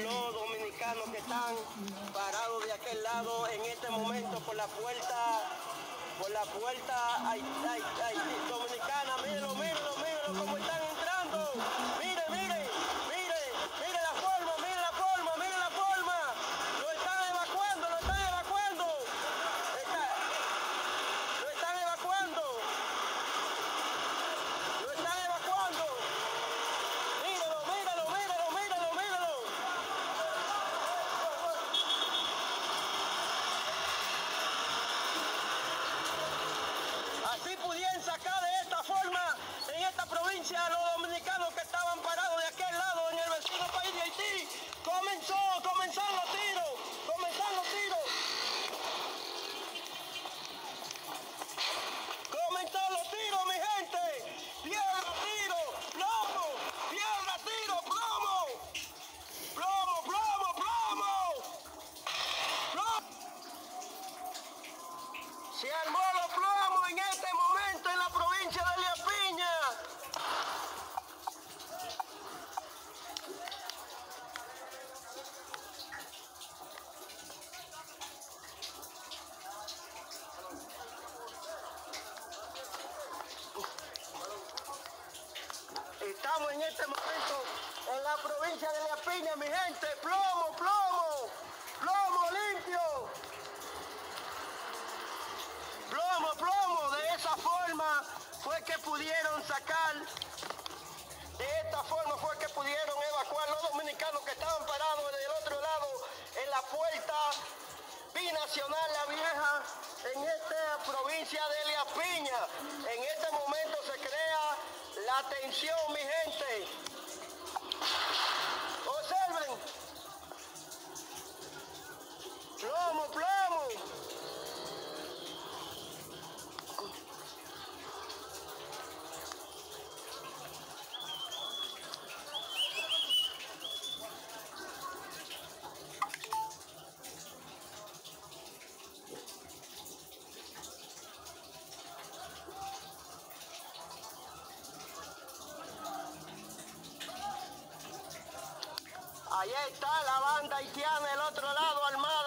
los dominicanos que están parados de aquel lado en este momento por la puerta, por la puerta ay, ay, ay, dominicana. Mírenlo, mírenlo, mírenlo cómo están Comenzó, comenzaron los tiros, comenzaron los tiros. Comenzaron los tiros, mi gente. Piedra, tiro, plomo, piedra, tiro, plomo. Plomo, plomo, plomo. Plomo. Se armó los plomos en este momento en la provincia de Elías Piña. Estamos en este momento en la provincia de Elías Piña, mi gente. Plomo, plomo, plomo limpio. Plomo, plomo, de esa forma fue que pudieron sacar, de esta forma fue que pudieron evacuar los dominicanos que estaban parados del otro lado en la puerta binacional La Vieja en esta provincia de Elías Piña. En este momento se crea la tensión, mi gente. Observen. Plomo, plomo. Allá está la banda haitiana del otro lado armada,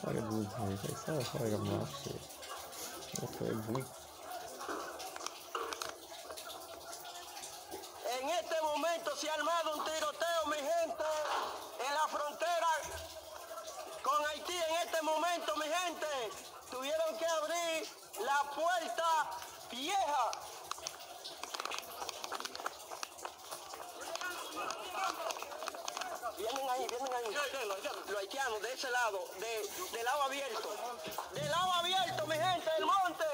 fare bugie, sai solo fare ammazzi. Ok, bugie. Los haitianos de ese lado, de, del lado abierto. Del lado abierto, mi gente, del monte.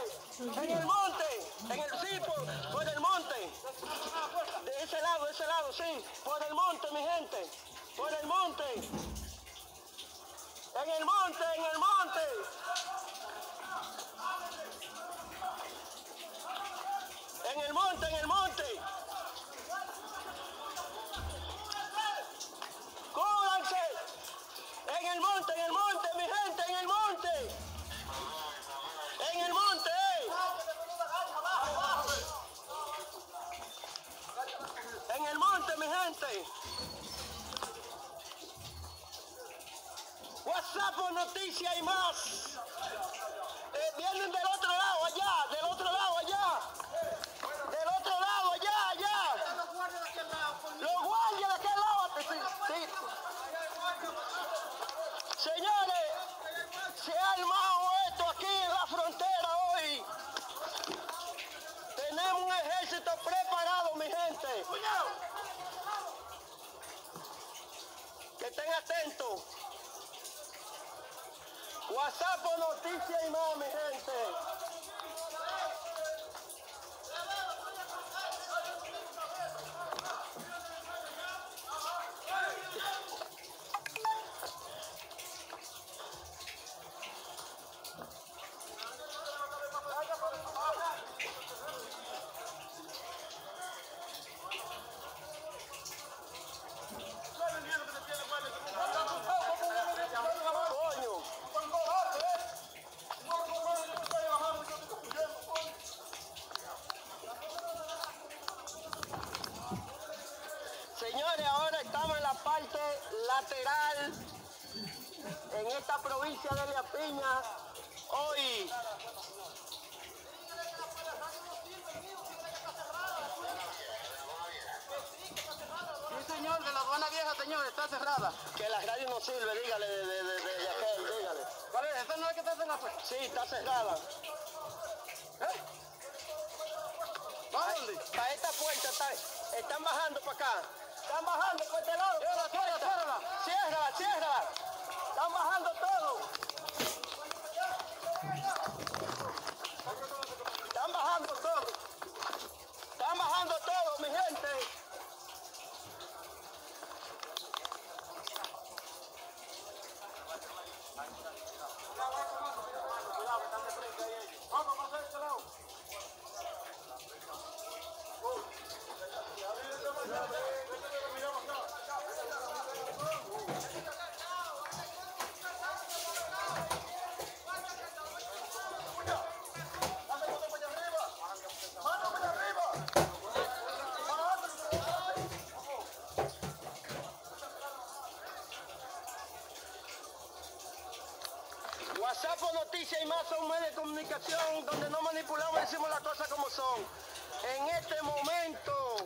En el monte. En el sí, por, por el monte. De ese lado, de ese lado, sí. Por el monte, mi gente. Por el monte. En el monte, en el monte. En el monte, en el monte. WhatsApp o noticias y más. Eh, vienen del otro lado, allá, del otro lado, allá. Del otro lado, allá, allá. Los guardias de aquel lado. Señores, se ha armado esto aquí en la frontera hoy. Tenemos un ejército preparado, mi gente. Que estén atentos. WhatsApp o noticias y más, mi gente. Lateral en esta provincia de La Piña. Hoy Sí, señor, de la aduana vieja, señor, está cerrada. que la radio no sirve, dígale de, de, de, de aquel, dígale. ¿Cuál es? ¿Esta no es que está cerrada? pues? Sí, está cerrada. ¿Eh? ¿Para dónde? Para esta puerta está- están bajando para acá. Están bajando por este lado. Ciérrala, ciérrala, ciérrala. Ciérrala. Están bajando todo. Están bajando todo. Están bajando todo, mi gente. WhatsApp o noticias y más son medios de comunicación donde no manipulamos y decimos las cosas como son. En este momento